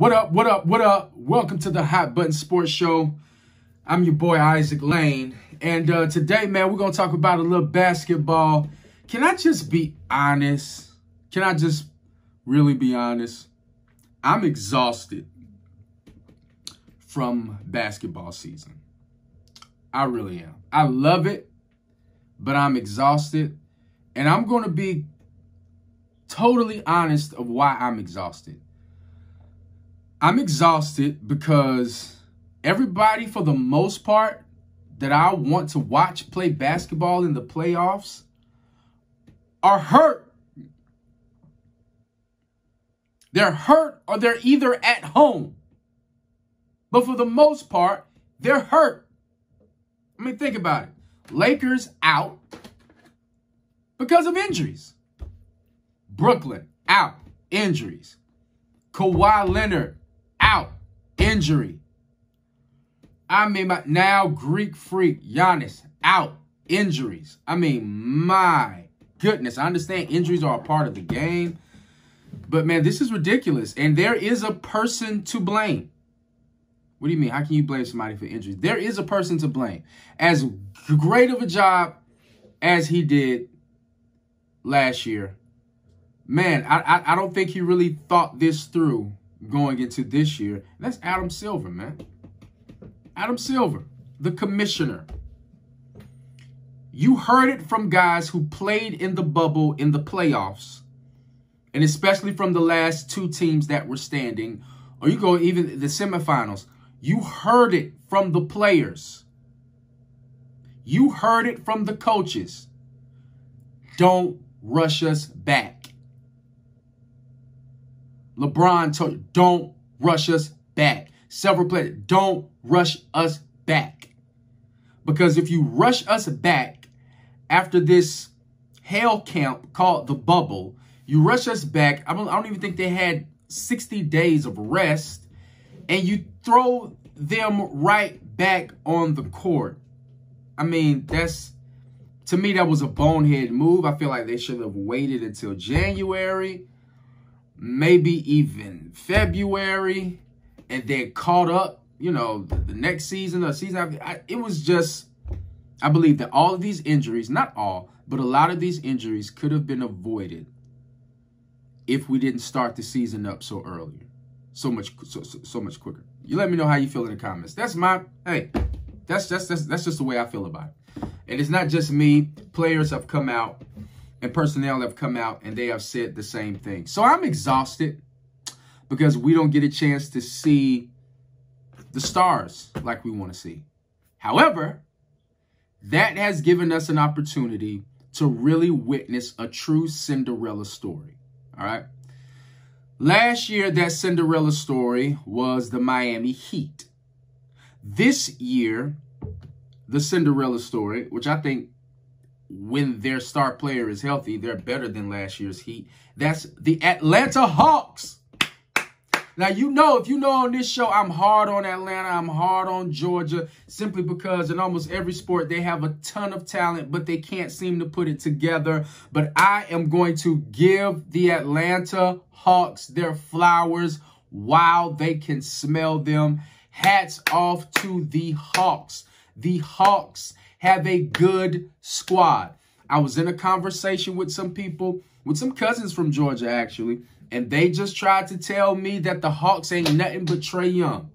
What up, what up, what up? Welcome to the Hot Button Sports Show. I'm your boy Isaac Lane. And uh, today, man, we're going to talk about a little basketball. Can I just be honest? Can I just really be honest? I'm exhausted from basketball season. I really am. I love it, but I'm exhausted. And I'm going to be totally honest of why I'm exhausted. I'm exhausted because everybody, for the most part, that I want to watch play basketball in the playoffs are hurt. They're hurt or they're either at home. But for the most part, they're hurt. I mean, think about it. Lakers out because of injuries. Brooklyn out, injuries. Kawhi Leonard. Injury. I mean, my, now Greek freak Giannis out. Injuries. I mean, my goodness. I understand injuries are a part of the game. But man, this is ridiculous. And there is a person to blame. What do you mean? How can you blame somebody for injuries? There is a person to blame. As great of a job as he did last year, man, I, I, I don't think he really thought this through going into this year. That's Adam Silver, man. Adam Silver, the commissioner. You heard it from guys who played in the bubble in the playoffs, and especially from the last two teams that were standing, or you go even the semifinals. You heard it from the players. You heard it from the coaches. Don't rush us back. LeBron told you, don't rush us back. Several players, don't rush us back. Because if you rush us back after this hell camp called the bubble, you rush us back. I don't, I don't even think they had 60 days of rest, and you throw them right back on the court. I mean, that's to me that was a bonehead move. I feel like they should have waited until January maybe even February, and then caught up, you know, the, the next season or season after. I, it was just, I believe that all of these injuries, not all, but a lot of these injuries could have been avoided if we didn't start the season up so earlier, so much, so, so, so much quicker. You let me know how you feel in the comments. That's my, hey, that's, that's, that's, that's just the way I feel about it. And it's not just me. Players have come out and personnel have come out and they have said the same thing. So I'm exhausted because we don't get a chance to see the stars like we want to see. However, that has given us an opportunity to really witness a true Cinderella story. All right. Last year, that Cinderella story was the Miami Heat. This year, the Cinderella story, which I think when their star player is healthy, they're better than last year's Heat. That's the Atlanta Hawks. Now, you know, if you know on this show, I'm hard on Atlanta. I'm hard on Georgia simply because in almost every sport, they have a ton of talent, but they can't seem to put it together. But I am going to give the Atlanta Hawks their flowers while they can smell them. Hats off to the Hawks. The Hawks have a good squad. I was in a conversation with some people, with some cousins from Georgia, actually, and they just tried to tell me that the Hawks ain't nothing but Trae Young.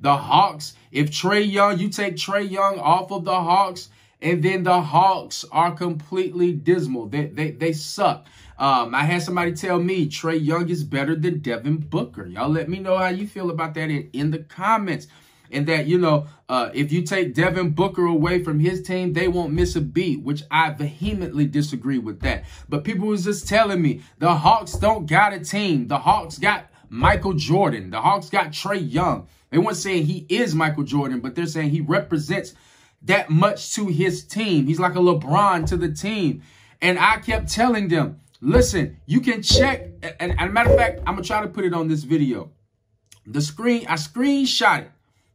The Hawks, if Trae Young, you take Trae Young off of the Hawks, and then the Hawks are completely dismal. They they they suck. Um, I had somebody tell me Trae Young is better than Devin Booker. Y'all let me know how you feel about that in, in the comments and that, you know, uh, if you take Devin Booker away from his team, they won't miss a beat, which I vehemently disagree with that. But people was just telling me the Hawks don't got a team. The Hawks got Michael Jordan. The Hawks got Trae Young. They weren't saying he is Michael Jordan, but they're saying he represents that much to his team. He's like a LeBron to the team. And I kept telling them, listen, you can check. And, and, a matter of fact, I'm going to try to put it on this video. The screen, I screenshot it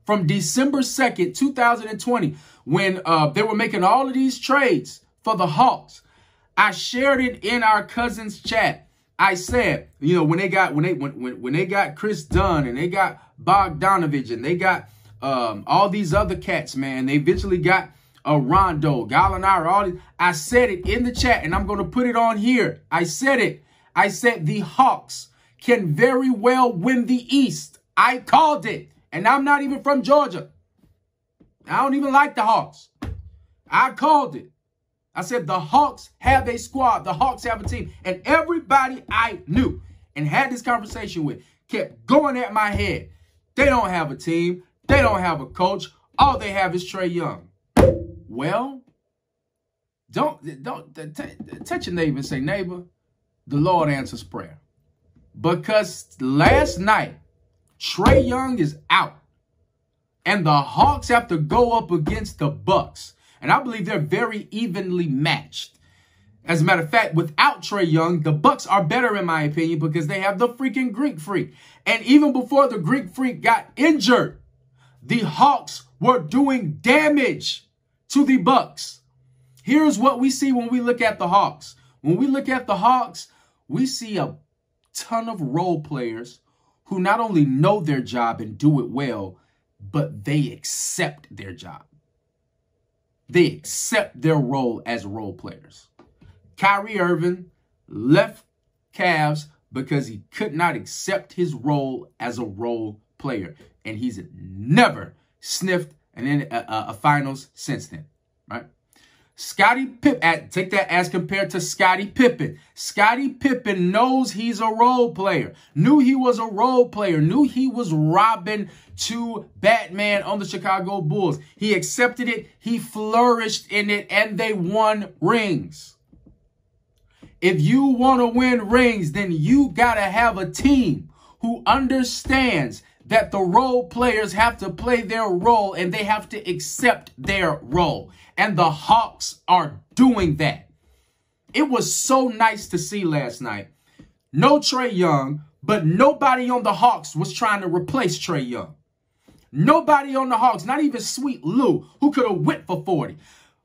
from December 2nd, 2020, when uh, they were making all of these trades for the Hawks. I shared it in our cousin's chat. I said, you know, when they got when they when when, when they got Kris Dunn and they got Bogdanovich and they got um, all these other cats, man, they eventually got a uh, Rondo, Gallinari, all. I said it in the chat, and I'm going to put it on here. I said it. I said the Hawks can very well win the East. I called it, and I'm not even from Georgia. I don't even like the Hawks. I called it. I said the Hawks have a squad. The Hawks have a team. And everybody I knew and had this conversation with kept going at my head. They don't have a team. They don't have a coach. All they have is Trae Young. Well, don't don't touch your neighbor and say, neighbor, the Lord answers prayer. Because last night, Trae Young is out. And the Hawks have to go up against the Bucks. And I believe they're very evenly matched. As a matter of fact, without Trae Young, the Bucks are better in my opinion because they have the freaking Greek Freak. And even before the Greek Freak got injured, the Hawks were doing damage to the Bucks. Here's what we see when we look at the Hawks. When we look at the Hawks, we see a ton of role players who not only know their job and do it well, but they accept their job. They accept their role as role players. Kyrie Irving left Cavs because he could not accept his role as a role player. And he's never sniffed an, a, uh, a finals since then, right? Scottie Pippen, take that as compared to Scottie Pippen. Scottie Pippen knows he's a role player, knew he was a role player, knew he was Robin to Batman on the Chicago Bulls. He accepted it, he flourished in it, and they won rings. If you want to win rings, then you got to have a team who understands that the role players have to play their role and they have to accept their role. And the Hawks are doing that. It was so nice to see last night. No Trae Young, but nobody on the Hawks was trying to replace Trae Young. Nobody on the Hawks, not even Sweet Lou, who could have went for 40.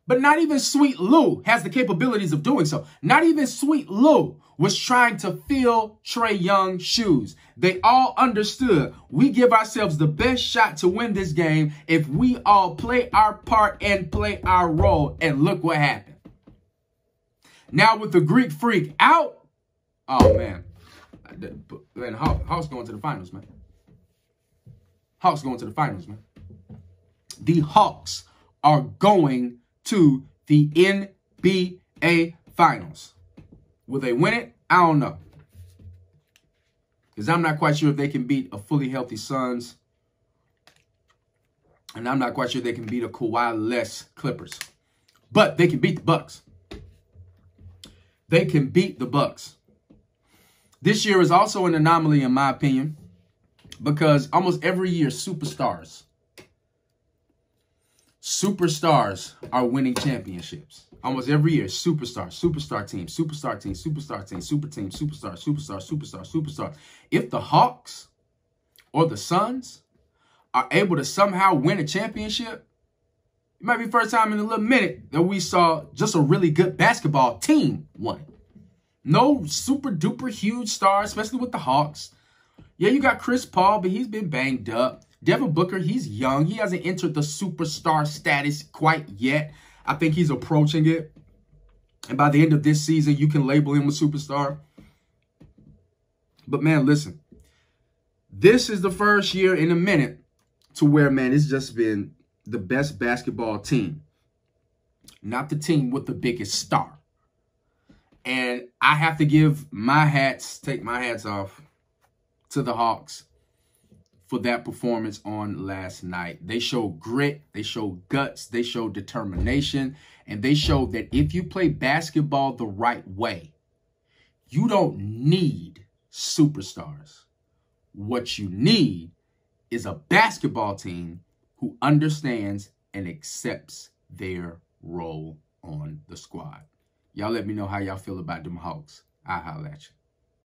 But not even Sweet Lou has the capabilities of doing so. Not even Sweet Lou was trying to fill Trae Young's shoes. They all understood we give ourselves the best shot to win this game if we all play our part and play our role. And look what happened. Now with the Greek freak out, oh man, man, Hawks going to the finals, man. Hawks going to the finals, man. The Hawks are going to the NBA Finals. Will they win it? I don't know. Because I'm not quite sure if they can beat a fully healthy Suns. And I'm not quite sure they can beat a Kawhi-less Clippers. But they can beat the Bucks. They can beat the Bucks. This year is also an anomaly, in my opinion, because almost every year, superstars superstars are winning championships. Almost every year, superstar, superstar team, superstar team, superstar team, super team, superstar, superstar, superstar, superstar. If the Hawks or the Suns are able to somehow win a championship, it might be first time in a little minute that we saw just a really good basketball team win. No super duper huge stars, especially with the Hawks. Yeah, you got Chris Paul, but he's been banged up. Devin Booker, he's young. He hasn't entered the superstar status quite yet. I think he's approaching it. And by the end of this season, you can label him a superstar. But man, listen. This is the first year in a minute to where, man, it's just been the best basketball team. Not the team with the biggest star. And I have to give my hats, take my hats off to the Hawks for that performance on last night. They showed grit, they showed guts, they showed determination, and they showed that if you play basketball the right way, you don't need superstars. What you need is a basketball team who understands and accepts their role on the squad. Y'all let me know how y'all feel about them Hawks. I'll holler at you.